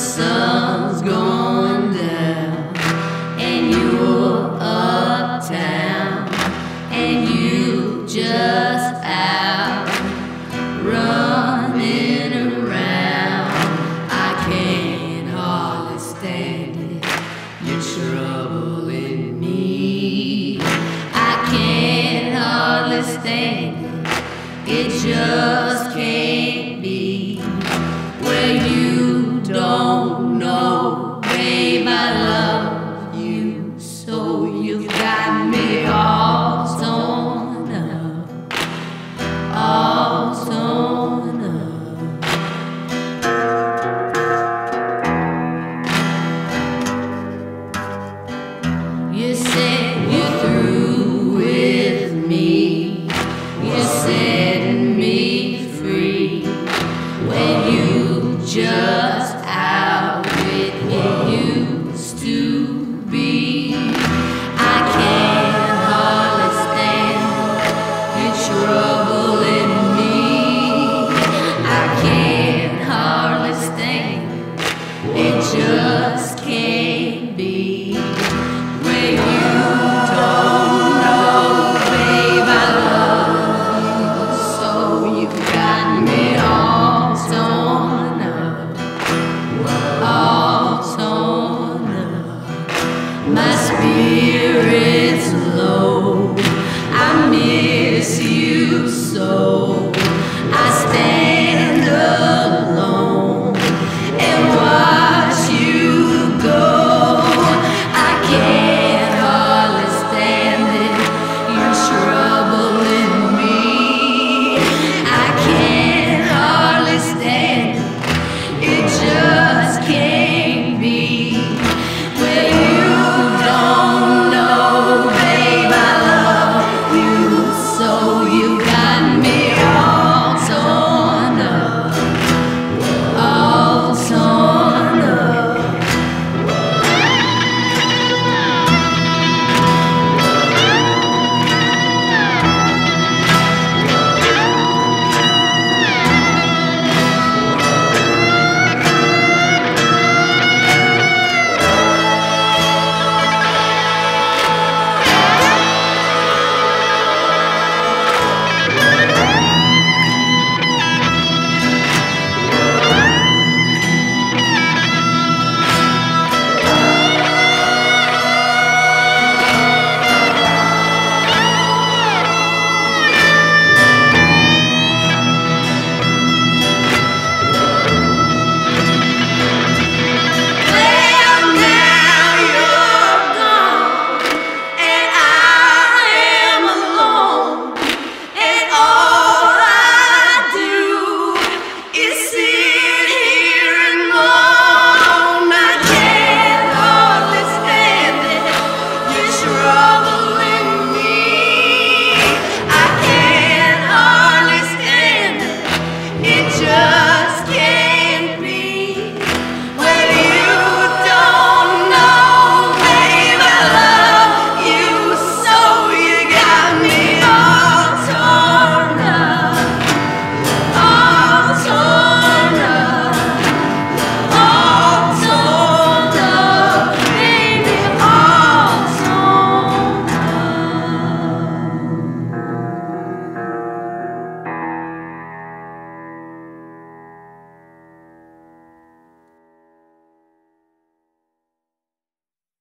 sun's going down and you're uptown and you just out running around. I can't hardly stand it. You're troubling me. I can't hardly stand it. It just so you've got me all torn up, all torn up. You said you're through with me. You're setting me free. When you just